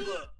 Look.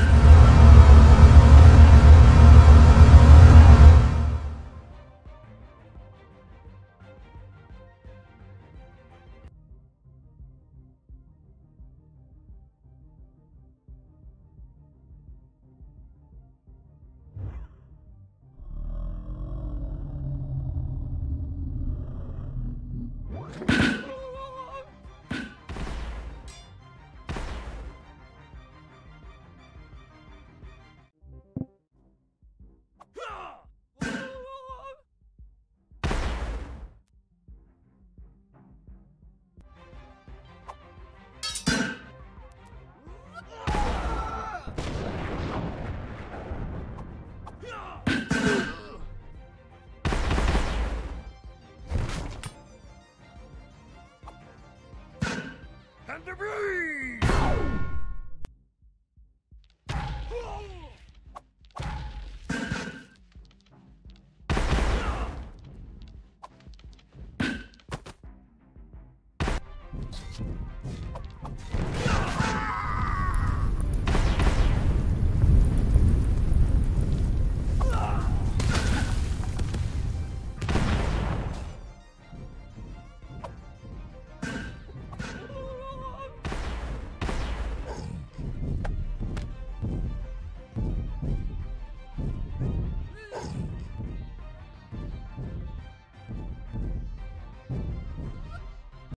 me!